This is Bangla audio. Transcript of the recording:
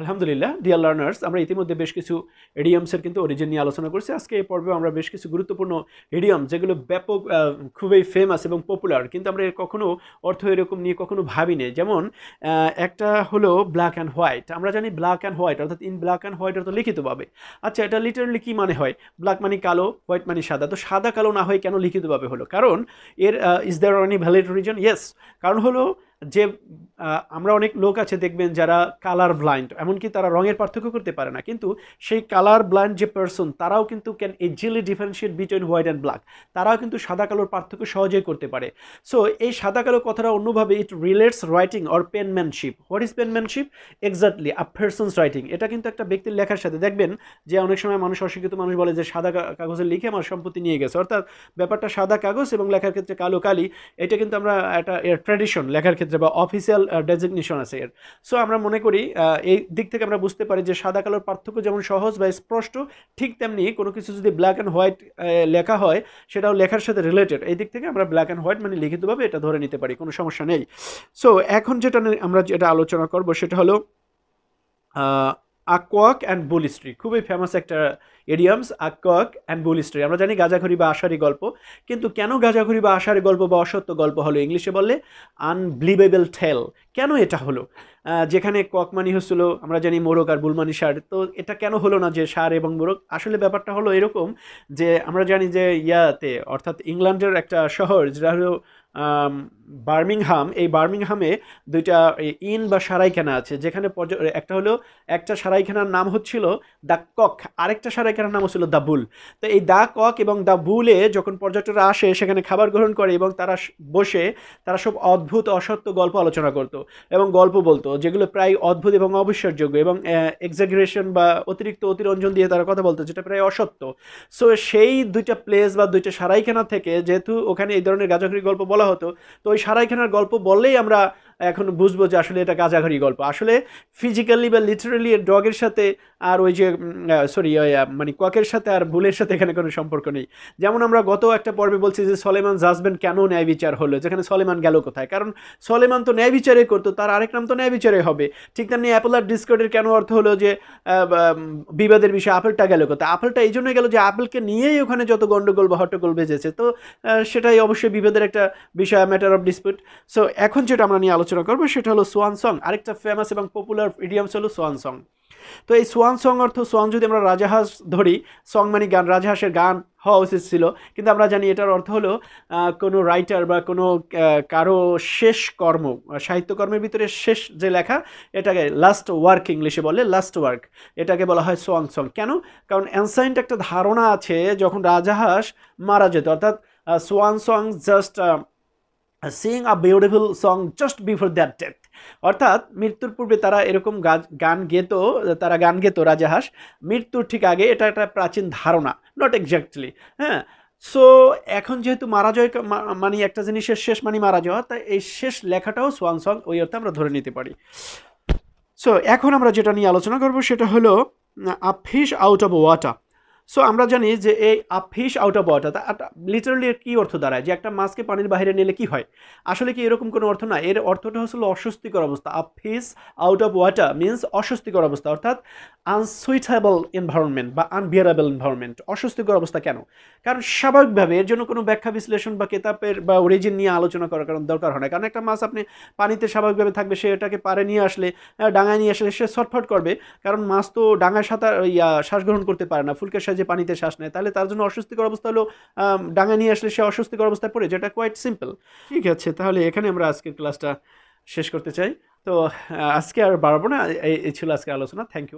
আলহামদুলিল্লাহ ডিয়ার লার্নার্স আমরা ইতিমধ্যে বেশ কিছু এডিয়ামসের কিন্তু অরিজিন নিয়ে আলোচনা করছি। আজকে এই পর্বে আমরা বেশ কিছু গুরুত্বপূর্ণ এডিয়াম যেগুলো ব্যাপক খুবই ফেমাস এবং পপুলার কিন্তু আমরা কখনো অর্থ এরকম নিয়ে কখনো ভাবিনি। যেমন একটা হলো ব্ল্যাক অ্যান্ড হোয়াইট আমরা জানি ব্ল্যাক অ্যান্ড হোয়াইট অর্থাৎ ইন ব্ল্যাক অ্যান্ড হোয়াইট অর্থ লিখিতভাবে। আচ্ছা এটা লিটারালি কী মানে হয়? ব্ল্যাক মানে কালো হোয়াইট মানে সাদা। তো সাদা কালো না হয় কেন লিখিতভাবে হলো? কারণ এর is there only valid reason yes কারণ হলো যে আমরা অনেক লোক আছে দেখবেন যারা কালার ব্লাইন্ড এমনকি তারা রঙের পার্থক্য করতে পারে না। কিন্তু সেই কালার ব্লাইন্ড যে পার্সন তারাও কিন্তু can easily differentiate between white and black তারাও কিন্তু সাদা কালোর পার্থক্য সহজেই করতে পারে। সো এই সাদা কালো কথাটা অন্যভাবে it relates writing or penmanship what is penmanship exactly a person's writing এটা কিন্তু একটা ব্যক্তির লেখার সাথে। দেখবেন যে অনেক সময় মানুষ অশিক্ষিত মানুষ বলে যে, সাদা কাগজে লিখে আমার সম্পত্তি নিয়ে গেছে। অর্থাৎ ব্যাপারটা সাদা কাগজ এবং লেখার ক্ষেত্রে কালো কালি, এটা কিন্তু আমরা একটা ট্র্যাডিশন লেখার ক্ষেত্রে বা অফিসিয়াল ডেজিগনেশন আছে এর। সো আমরা মনে করি এই দিক থেকে আমরা বুঝতে পারি যে সাদা কালোর পার্থক্য যেমন সহজ বা স্পষ্ট, ঠিক তেমনি কোনো কিছু যদি ব্ল্যাক অ্যান্ড হোয়াইট লেখা হয়, সেটাও লেখার সাথে রিলেটেড এই দিক থেকে আমরা ব্ল্যাক অ্যান্ড হোয়াইট মানে লিখিতভাবে এটা ধরে নিতে পারি, কোনো সমস্যা নেই। সো এখন যেটা আমরা যেটা আলোচনা করব সেটা হলো আকোয়াক অ্যান্ড বুলিস্ট্রি খুবই ফেমাস একটা এডিয়ামস আকোয়াক অ্যান্ড বুলিস্ট্রি আমরা জানি গাজাখড়ি বা আশারি গল্প, কিন্তু কেন গাজাখড়ি বা আশারি গল্প বা অসত্য গল্প হলো ইংলিশে বললে? আনবিলিভেবল ঠেল কেন এটা হলো? যেখানে কক মানি হচ্ছিল, আমরা জানি মোরগ আর বুলমানি সার তো এটা কেন হলো না যে সার এবং মোরক আসলে ব্যাপারটা হলো এরকম যে আমরা জানি যে ইয়াতে, অর্থাৎ ইংল্যান্ডের একটা শহর, যেটা হলো বার্মিংহাম, এই বার্মিংহামে দুইটা ইন বা সারাইখানা আছে। যেখানে একটা হলো, একটা সারাইখানার নাম হচ্ছিল দ্য কক, আরেকটা সারাইখানার নাম ছিল দ্য বুল। তো এই দ্য কক এবং দ্য বুলে যখন পর্যটকরা আসে, সেখানে খাবার গ্রহণ করে এবং তারা বসে তারা সব অদ্ভুত, অসত্য গল্প আলোচনা করতো এবং গল্প বলতো, যেগুলো প্রায় অদ্ভুত এবং অবিশ্বাসযোগ্য এবং এক্সাগ্রেশন বা অতিরিক্ত অতিরঞ্জন দিয়ে তারা কথা বলতো, যেটা প্রায় অসত্য। সো সেই দুইটা প্লেস বা দুইটা সারাইখানা থেকে যেহেতু ওখানে এই ধরনের গাজাঘড়ি গল্প বলা হতো, তো ওই সারাইখানার গল্প বললেই আমরা এখন বুঝব যে আসলে এটা গাজাঘড়ি গল্প। আসলে ফিজিক্যালি বা লিটারালি ডগের সাথে আর ওই যে সরি মানে ককের সাথে আর ভুলের সাথে এখানে কোনো সম্পর্ক নেই। যেমন আমরা গত একটা পর্বে বলছি যে সলেমান জাজবেন্ড কেন ন্যায় বিচার হলো, যেখানে সলেমান গেল কোথায়? কারণ সলেমান তো ন্যায় বিচারে করতো, তার আরেক নাম তো ন্যায় বিচারে হবে। ঠিক তেমনি অ্যাপল আর ডিসকর্ডের কেন অর্থ হলো যে বিবাদের বিষয়ে আপেলটা গেল কোথায়? আপেলটা এই জন্যই গেল যে আপেলকে নিয়েই ওখানে যত গণ্ডগোল বা হট্টগোল বেজেছে, তো সেটাই অবশ্যই বিবাদের একটা বিষয় ম্যাটার অফ ডিসপিউট সো এখন যেটা আমরা নিয়ে আলোচনা করব সেটা হলো সোয়ান সং, আরেকটা ফেমাস এবং পপুলার ইডিয়ামস হলো সোয়ান সং। তো এই সোয়ান সং অর্থ সোয়ান যদি আমরা রাজাহাঁস ধরি সং মানে গান রাজাহাঁসের গান হওয়া উচিত ছিল। কিন্তু আমরা জানি এটার অর্থ হলো কোনো রাইটার বা কোনো কারও শেষ কর্ম সাহিত্যকর্মের ভিতরে শেষ যে লেখা, এটাকে লাস্ট ওয়ার্ক ইংলিশে বলে লাস্ট ওয়ার্ক এটাকে বলা হয় সোয়াং সং কেন? কারণ অ্যানসাইন্ট একটা ধারণা আছে, যখন রাজাহাঁস মারা যেত। অর্থাৎ swan song just sing a beautiful song just before that death অর্থাৎ মৃত্যুর পূর্বে তারা এরকম গান গেত, তারা গান গেত রাজাহাঁস। মৃত্যুর ঠিক আগে এটা একটা প্রাচীন ধারণা নট এক্স্যাক্টলি হ্যাঁ সো এখন যেহেতু মারা যায় মানে একটা জিনিসের শেষ মানে মারা যাওয়া, তাই এই শেষ লেখাটাও সোয়ান সং ওই অর্থে আমরা ধরে নিতে পারি। সো এখন আমরা যেটা নিয়ে আলোচনা করব সেটা হলো, a fish out of water so আমরা জানি যে এই fish out of water literally এর কী অর্থ দাঁড়ায়? যে একটা মাছকে পানির বাইরে নিলে কি হয়? আসলে কি এরকম কোনো অর্থ না এর অর্থটা হলো অস্বস্তিকর অবস্থা। A fish out of water means অস্বস্তিকর অবস্থা। অর্থাৎ আনসুইটেবল এনভায়রনমেন্ট বা আনবিয়ারেবল এনভায়রনমেন্ট অস্বস্তিকর অবস্থা কেন? কারণ স্বাভাবিকভাবে এর জন্য কোনো ব্যাখ্যা, বিশ্লেষণ বা কেতাবের বা অরিজিন নিয়ে আলোচনা করার কারণ দরকার হয় না। কারণ একটা মাছ আপনি পানিতে স্বাভাবিকভাবে থাকবে, সে এটাকে পারে নিয়ে আসলে ডাঙায় নিয়ে আসলে সে ছটফট করবে। কারণ মাছ তো ডাঙায় সাঁতার ইয়া শ্বাস গ্রহণ করতে পারে না। ফুলকের সাহায্যে পানিতে শ্বাস নেয়, তাহলে তার জন্য অস্বস্তিকর অবস্থা হলো ডাঙায় নিয়ে আসলে সে অস্বস্তিকর অবস্থায় পড়ে, যেটা কোয়াইট সিম্পল ঠিক আছে, তাহলে এখানে আমরা আজকের ক্লাসটা শেষ করতে চাই। তো আজকে আর বাড়াবো না এই এই ছিল আজকে আলোচনা। Thank you